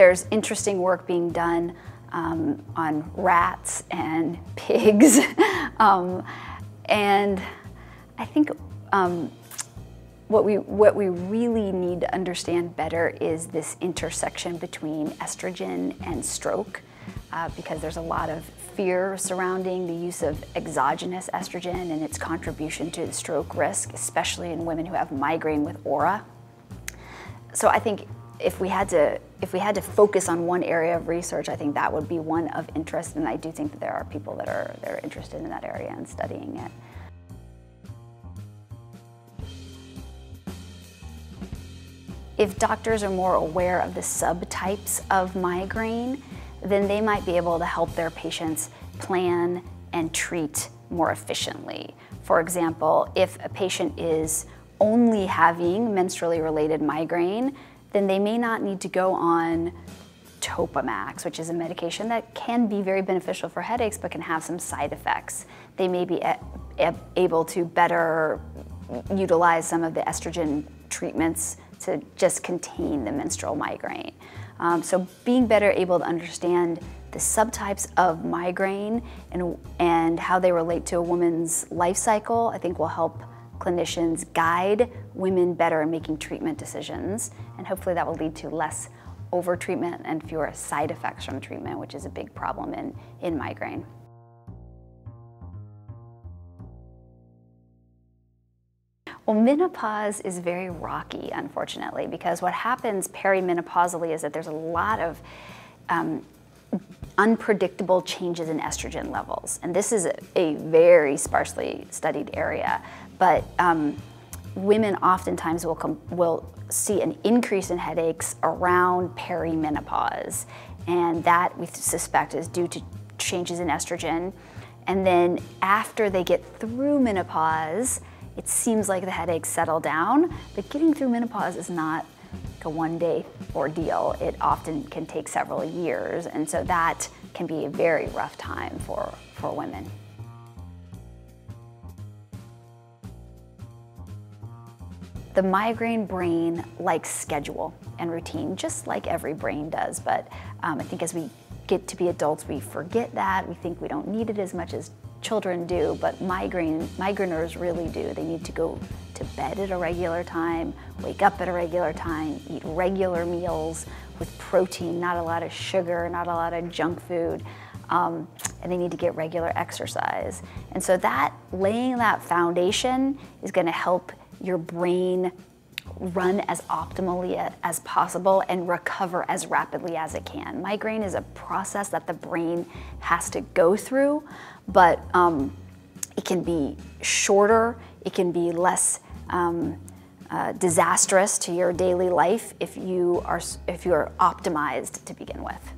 there's interesting work being done um, on rats and pigs. um, and I think um, what, we, what we really need to understand better is this intersection between estrogen and stroke. Uh, because there's a lot of fear surrounding the use of exogenous estrogen and its contribution to the stroke risk, especially in women who have migraine with aura. So I think if we had to if we had to focus on one area of research, I think that would be one of interest, and I do think that there are people that are that are interested in that area and studying it. If doctors are more aware of the subtypes of migraine, then they might be able to help their patients plan and treat more efficiently. For example, if a patient is only having menstrually related migraine, then they may not need to go on Topamax, which is a medication that can be very beneficial for headaches but can have some side effects. They may be able to better utilize some of the estrogen treatments to just contain the menstrual migraine. Um, so being better able to understand the subtypes of migraine and, and how they relate to a woman's life cycle, I think will help clinicians guide women better in making treatment decisions, and hopefully that will lead to less over-treatment and fewer side effects from treatment, which is a big problem in, in migraine. Well, menopause is very rocky, unfortunately, because what happens perimenopausally is that there's a lot of um, unpredictable changes in estrogen levels. And this is a, a very sparsely studied area. But um, women oftentimes will, come, will see an increase in headaches around perimenopause. And that we suspect is due to changes in estrogen. And then after they get through menopause, it seems like the headaches settle down, but getting through menopause is not like a one day ordeal. It often can take several years, and so that can be a very rough time for, for women. The migraine brain likes schedule and routine, just like every brain does. But um, I think as we get to be adults, we forget that. We think we don't need it as much as children do, but migraine, migraineurs really do. They need to go to bed at a regular time, wake up at a regular time, eat regular meals with protein, not a lot of sugar, not a lot of junk food. Um, and they need to get regular exercise. And so that laying that foundation is going to help your brain run as optimally as possible and recover as rapidly as it can. Migraine is a process that the brain has to go through, but um, it can be shorter, it can be less um, uh, disastrous to your daily life if you are if you're optimized to begin with.